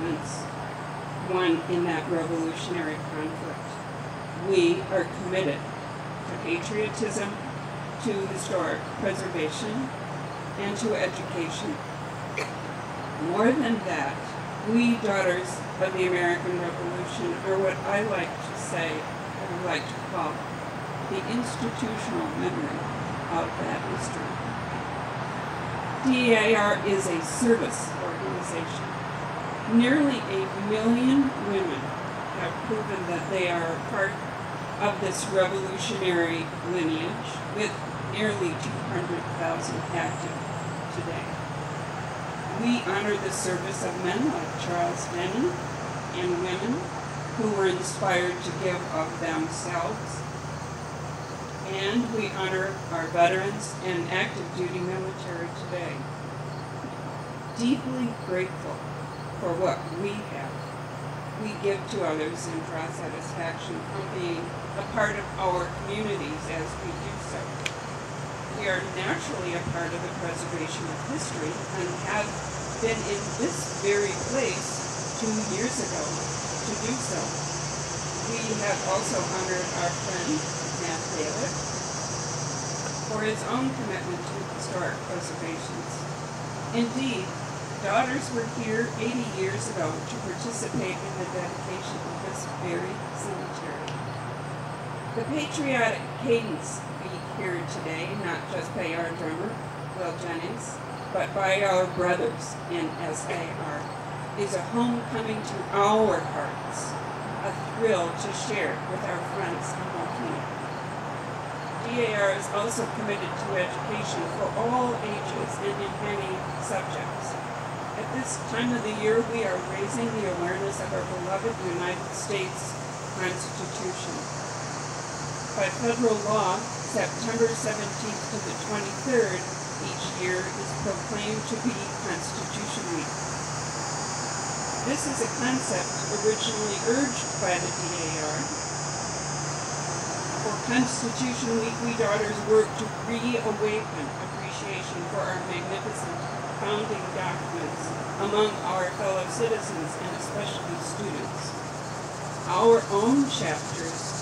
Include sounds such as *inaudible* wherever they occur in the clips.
settlements won in that revolutionary conflict. We are committed to patriotism, to historic preservation, and to education. More than that, we daughters of the American Revolution are what I like to say, or like to call, the institutional memory of that history. DAR is a service organization. Nearly a million women have proven that they are part of this revolutionary lineage, with nearly 200,000 active today. We honor the service of men like Charles Denny and women who were inspired to give of themselves. And we honor our veterans and active duty military today. Deeply grateful for what we have. We give to others and draw satisfaction from being a part of our communities as we do so. We are naturally a part of the preservation of history and have been in this very place two years ago to do so. We have also honored our friend Matt Taylor for his own commitment to historic preservations. Indeed, daughters were here 80 years ago to participate in the dedication of this very cemetery. The patriotic cadence we hear today, not just by our drummer, Will Jennings, but by our brothers in SAR, is a homecoming to our hearts, a thrill to share with our friends in Montana. DAR is also committed to education for all ages and in many subjects. This time of the year, we are raising the awareness of our beloved United States Constitution by federal law, September 17th to the 23rd each year is proclaimed to be Constitution Week. This is a concept originally urged by the DAR. For Constitution Week, we daughters work to reawaken appreciation for our magnificent founding documents among our fellow citizens and especially students. Our own chapters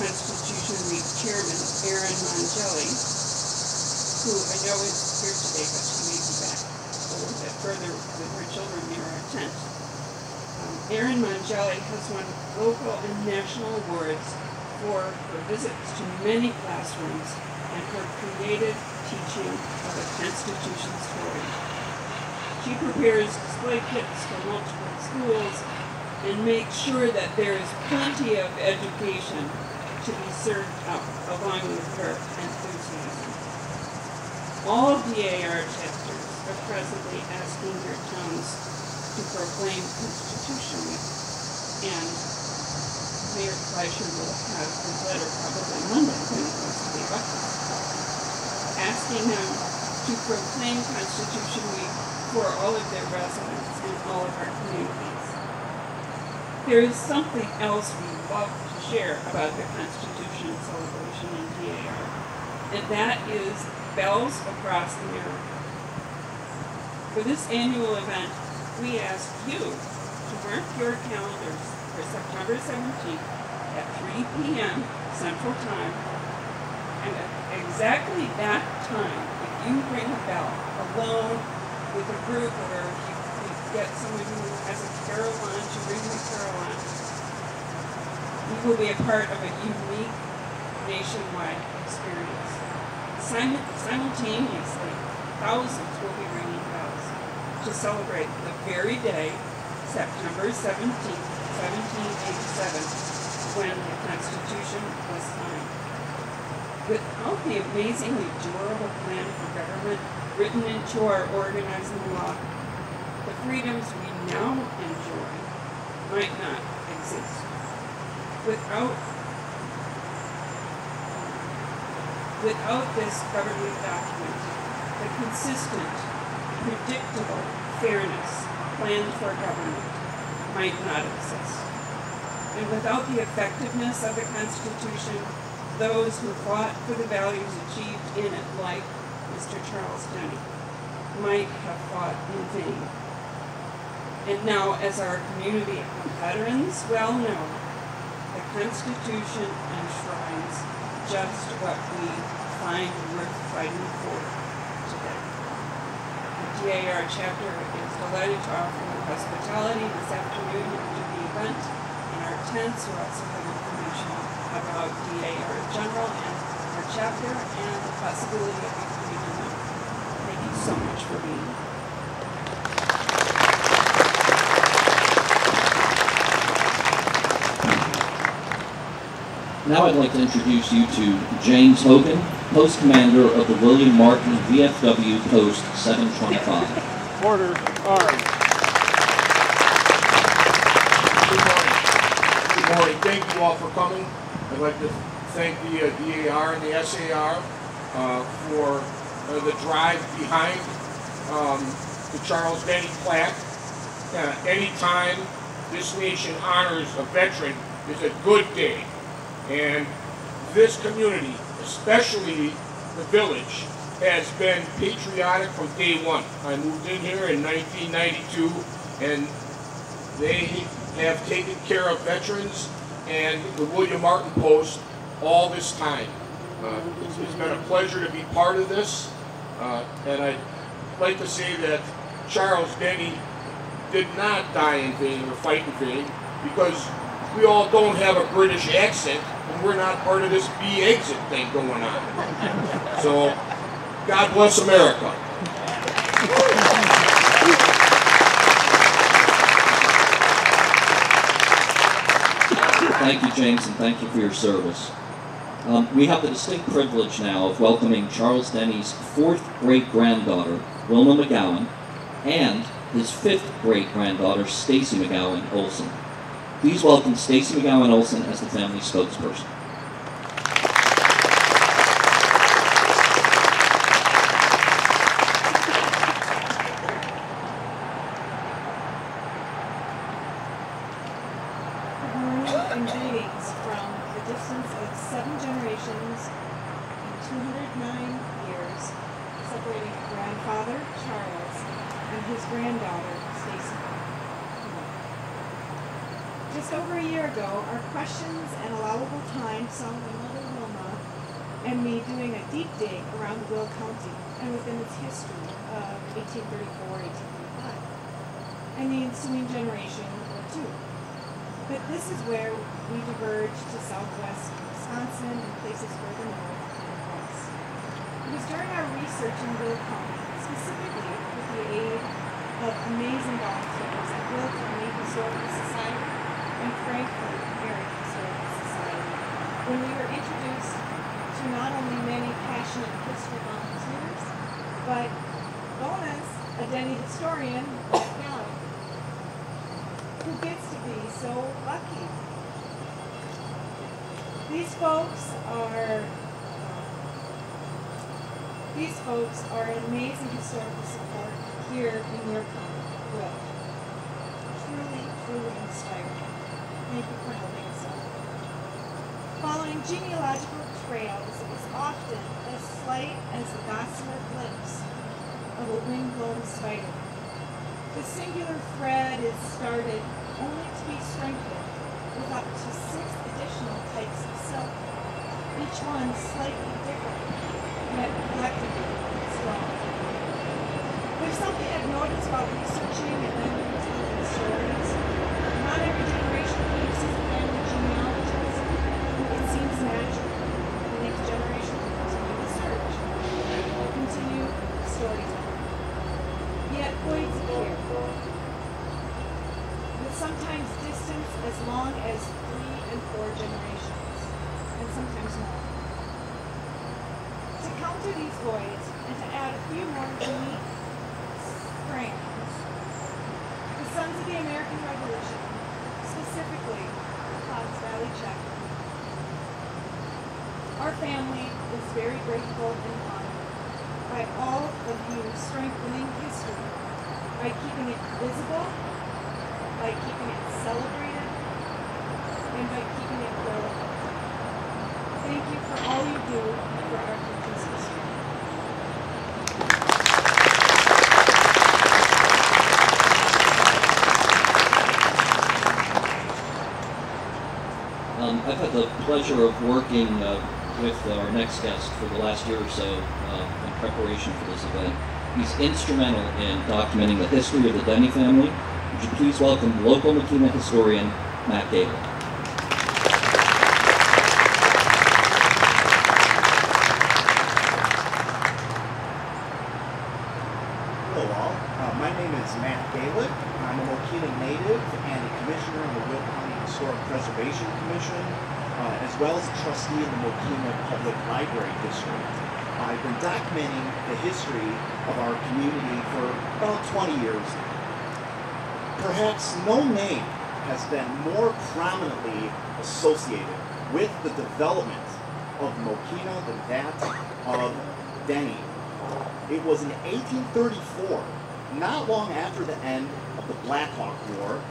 Constitution Week Chairman Erin Mongelli, who I know is here today, but she may be back a little bit further with her children near our tent. Um, Erin has won local and national awards for her visits to many classrooms and her creative teaching of the Constitution story. She prepares display kits for multiple schools and makes sure that there is plenty of education to be served up along with her enthusiasm. All DAR chapters are presently asking their towns to proclaim Constitution Week, and Mayor Fleischer will have his letter probably Monday when he goes to the office, asking them to proclaim Constitution Week for all of their residents in all of our communities. There is something else we love to share about the Constitution celebration in DAR, and that is Bells Across America. For this annual event, we ask you to mark your calendars for September 17th at 3 p.m. Central Time, and at exactly that time, if you ring a bell alone with a group or if you, you get someone who has a carol on to ring the carillon, you will be a part of a unique nationwide experience. simultaneously, thousands will be ringing bells to celebrate the very day, September 17, 1787, when the Constitution was signed. Without the amazingly durable plan for government written into our organizing law, the freedoms we now enjoy might not exist without without this government document, the consistent, predictable fairness planned for government might not exist. And without the effectiveness of the Constitution, those who fought for the values achieved in it, like Mr. Charles Denny, might have fought in vain. And now, as our community of veterans well know, the Constitution enshrines just what we find worth fighting for today. The DAR chapter is delighted to offer hospitality this afternoon after the event. In our tents, you also about DAR in general and our chapter and the possibility of becoming a member. Thank you so much for being here. Now I'd like to introduce you to James Hogan, Post Commander of the William Martin VFW Post 725. Order, arms. Good morning. Good morning. Thank you all for coming. I'd like to thank the uh, DAR and the SAR uh, for uh, the drive behind um, the Charles Denny plaque. Uh, anytime this nation honors a veteran is a good day. And this community, especially the village, has been patriotic from day one. I moved in here in 1992 and they have taken care of veterans and the William Martin Post all this time. Uh, it's, it's been a pleasure to be part of this. Uh, and I'd like to say that Charles Denny did not die in vain or fight in vain because we all don't have a British accent and we're not part of this Brexit thing going on. So, God bless America. *laughs* Thank you, James, and thank you for your service. Um, we have the distinct privilege now of welcoming Charles Denny's fourth great granddaughter, Wilma McGowan, and his fifth great granddaughter, Stacy McGowan Olson. Please welcome Stacy McGowan Olson as the family spokesperson. Good morning and greetings from the distance of seven generations and 209 years separating grandfather Charles and his granddaughter Stacy. Just over a year ago, our questions and allowable time saw mother Wilma and me doing a deep dig around Will County and within its history of 1834-1835 and the ensuing generation or two. But this is where we diverge to southwest Wisconsin and places further north and west. It was during our research in Will County, specifically with the aid of amazing volunteers at Will County Historical Society and Frankfort Area Historical Society, when we were introduced to not only many passionate history volunteers, but bonus, a Denny historian, Galik who gets to be so lucky. These folks are these folks are an amazing historical support here in your county. Truly, truly inspiring. Following genealogical trails is often as slight as a gossamer glimpse of a wind-blown spider. The singular thread is started only to be strengthened with up to six additional types of silk, each one slightly different, yet collectively strong. There's something I've noticed about researching and then telling stories. Not every generation Our family is very grateful and honored by all of you strengthening history by keeping it visible, by keeping it celebrated, and by keeping it growing. Thank you for all you do for our country's history. Um, I've had the pleasure of working uh, with our next guest for the last year or so uh, in preparation for this event. He's instrumental in documenting the history of the Denny family. Would you please welcome local Mokena historian Matt Galik? Hello all. Uh, my name is Matt Galik. I'm a Mokena native and a commissioner in the Will County Historic Preservation Commission, uh, as well as trustee in the Mokena Public Library District. I've been documenting the history of our community for about 20 years. Perhaps no name has been more prominently associated with the development of Mokena than that of Denny. It was in 1834, not long after the end of the Black Hawk War,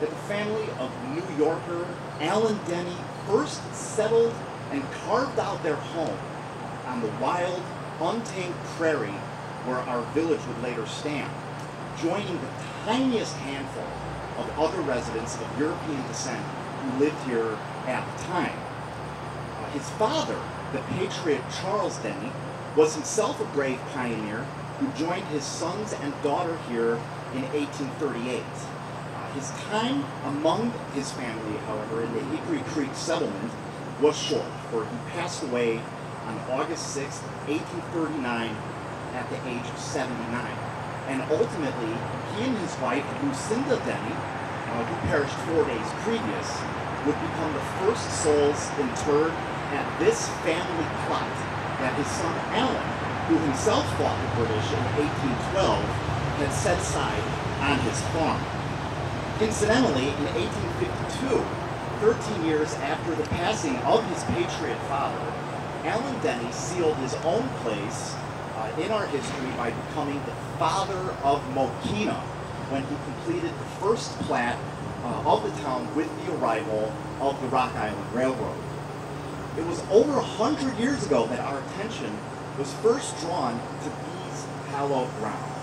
that the family of New Yorker Allen Denny first settled and carved out their home on the wild, untamed prairie where our village would later stand, joining the tiniest handful of other residents of European descent who lived here at the time. Uh, his father, the patriot Charles Denny, was himself a brave pioneer who joined his sons and daughter here in 1838. His time among his family, however, in the Hickory Creek settlement was short, for he passed away on August 6, 1839, at the age of 79. And ultimately, he and his wife, Lucinda Denny, uh, who perished four days previous, would become the first souls interred at this family plot that his son Alan, who himself fought the British in 1812, had set aside on his farm. Incidentally, in 1852, 13 years after the passing of his patriot father, Alan Denny sealed his own place uh, in our history by becoming the father of Mokena when he completed the first plat uh, of the town with the arrival of the Rock Island Railroad. It was over a hundred years ago that our attention was first drawn to these hallowed grounds.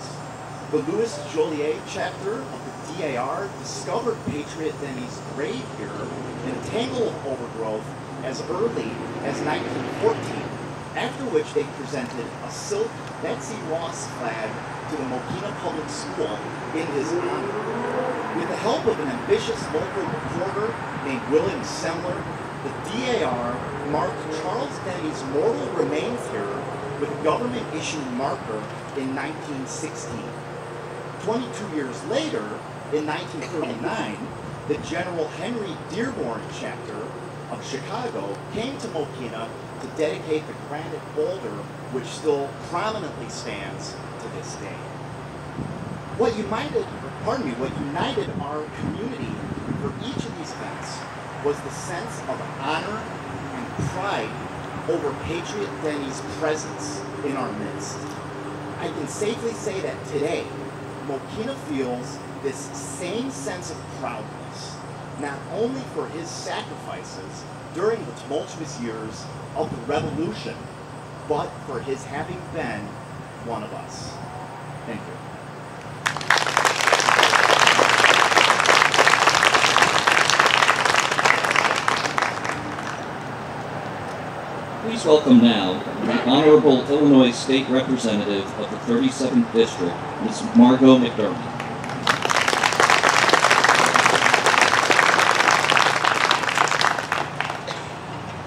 The Louis Joliet chapter of the DAR discovered Patriot Denny's grave here in a tangle of overgrowth as early as 1914, after which they presented a silk Betsy Ross flag to the Mokena Public School in his honor. With the help of an ambitious local reporter named William Semler, the DAR marked Charles Denny's mortal remains here with a government-issued marker in 1916. 22 years later, in 1939, the General Henry Dearborn chapter of Chicago came to Mokena to dedicate the granite boulder which still prominently stands to this day. What united, pardon me, what united our community for each of these events was the sense of honor and pride over Patriot Denny's presence in our midst. I can safely say that today, Mokena feels this same sense of proudness, not only for his sacrifices during the tumultuous years of the revolution, but for his having been one of us. Thank you. Please welcome now the Honorable Illinois State Representative of the 37th District, Ms. Margo McDermed.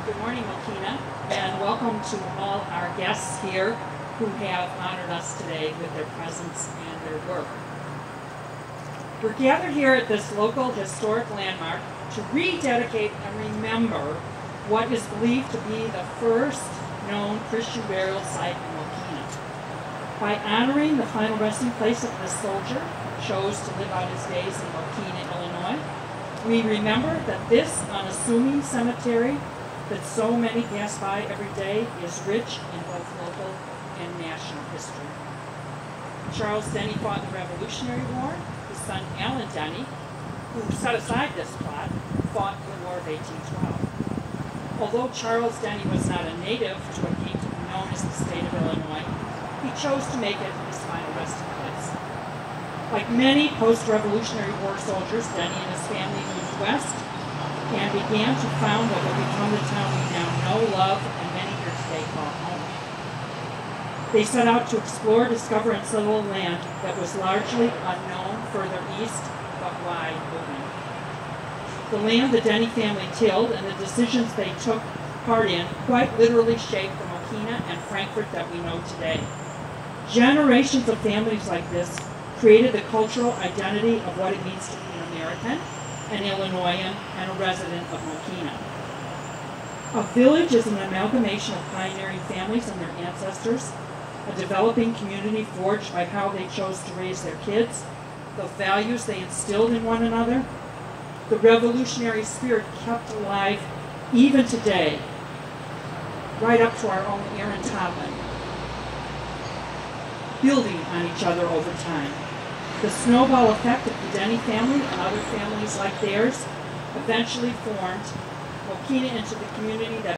Good morning, Mokena, and welcome to all our guests here who have honored us today with their presence and their work. We're gathered here at this local historic landmark to rededicate and remember what is believed to be the first known Christian burial site in Mokena. By honoring the final resting place of this soldier, who chose to live out his days in Mokena, Illinois, we remember that this unassuming cemetery that so many pass by every day is rich in both local and national history. Charles Denny fought in the Revolutionary War. His son Alan Denny, who set aside this plot, fought in the War of 1812. Although Charles Denny was not a native to what came known as the state of Illinois, he chose to make it his final resting place. Like many post-Revolutionary War soldiers, Denny and his family moved west, and began to found what would become the town we now know, love, and many here today call home. They set out to explore, discover, and settle a land that was largely unknown further east, but wide open. The land the Denny family tilled and the decisions they took part in quite literally shaped the Mokena and Frankfort that we know today. Generations of families like this created the cultural identity of what it means to be an American, an Illinoisan, and a resident of Mokena. A village is an amalgamation of pioneering families and their ancestors, a developing community forged by how they chose to raise their kids, the values they instilled in one another, the revolutionary spirit kept alive even today, right up to our own Aaron Toplin, building on each other over time. The snowball effect of the Denny family and other families like theirs eventually formed Mokena into the community that